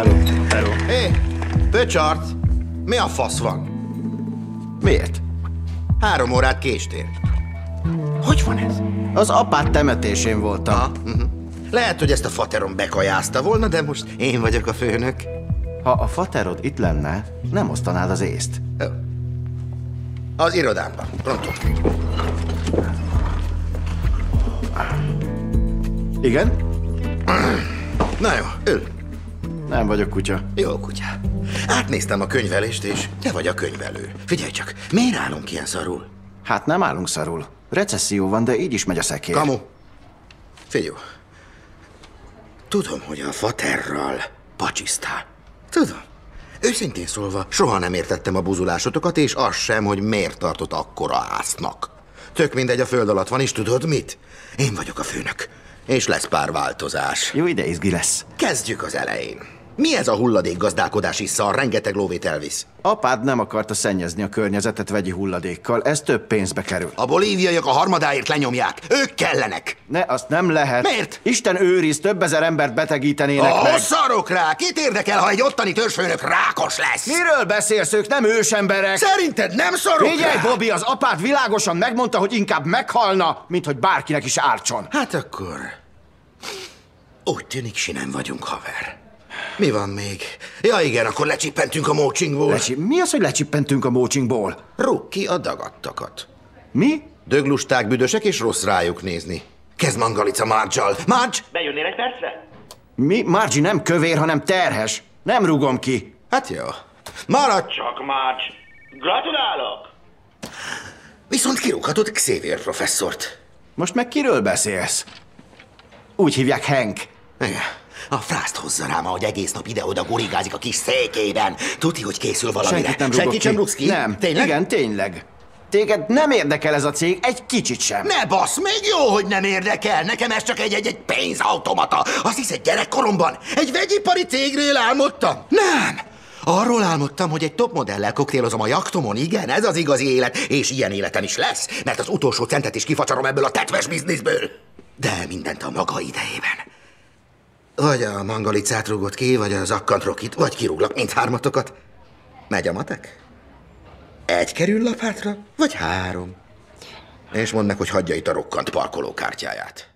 Hello. Hello. Hé, Pöcsart, mi a fasz van? Miért? Három órát késtél. Hogy van ez? Az apát temetésén voltam. Ha? Uh-huh. Lehet, hogy ezt a fateron bekajázta volna, de most én vagyok a főnök. Ha a faterod itt lenne, nem osztanád az észt. Az irodámban. Pronto. Igen? Na jó, ül. Nem vagyok kutya. Jó, kutya. Átnéztem a könyvelést, és te vagy a könyvelő. Figyelj csak, miért állunk ilyen szarul? Hát nem állunk szarul. Recesszió van, de így is megy a szekér. Kamu, figyelj. Tudom, hogy a faterral pacsisztál. Tudom. Őszintén szólva, soha nem értettem a buzulásotokat, és az sem, hogy miért tartott akkora ásznak. Tök mindegy, a föld alatt van, és tudod mit? Én vagyok a főnök. És lesz pár változás. Jó ide izgi lesz. Kezdjük az elején. Mi ez a hulladék gazdálkodási szar? Rengeteg lóvét elvisz. Apád nem akarta szennyezni a környezetet vegyi hulladékkal, ez több pénzbe kerül. A bolíviaiak a harmadáért lenyomják. Ők kellenek. Ne, azt nem lehet. Miért? Isten őriz, több ezer embert betegítenének Oh, meg. szarok rá! Kit érdekel, ha egy ottani törzsfőnök rákos lesz? Miről beszélsz? Ők nem ősemberek. Szerinted nem szarok Figyelj, rá? Bobby, az apád világosan megmondta, hogy inkább meghalna, mint hogy bárkinek is ártson. Hát akkor... Úgy tűnik, si nem vagyunk haver. Mi van még? Ja igen, akkor lecsippentünk a mócsingból. Lecsi, mi az, hogy lecsippentünk a mócsingból? Rúg ki a dagadtakat. Mi? Döglusták büdösek, és rossz rájuk nézni. Kezd Mangalica Marge-al. Marge! Bejönnél egy percre? Mi? Margie nem kövér, hanem terhes. Nem rugom ki. Hát jó. Maradj! Csak Marge. Gratulálok! Viszont kirúghatod Xavier professzort. Most meg kiről beszélsz? Úgy hívják Hank. Igen. A frászt hozza rám, ahogy egész nap ide-oda gurigázik a kis székében. Tudti, hogy készül valamire. Senkit nem Senkit sem rúgsz ki? Nem. Tényleg? Igen, tényleg. Téged nem érdekel ez a cég egy kicsit sem. Ne basz, még jó, hogy nem érdekel. Nekem ez csak egy, egy, egy pénzautomata. Azt hiszed gyerekkoromban egy vegyipari cégről álmodtam? Nem! Arról álmodtam, hogy egy topmodellel koktélozom a jaktomon, igen, ez az igazi élet, és ilyen életem is lesz, mert az utolsó centet is kifacsarom ebből a tetves bizniszből. De mindent a maga idejében. Vagy a mangalicát rúgott ki, vagy az akkant rokit, vagy kirúglak mindhármatokat. Megy a matek? Egy kerül lapátra, vagy három? És mondd meg, hogy hagyja itt a rokkant parkolókártyáját.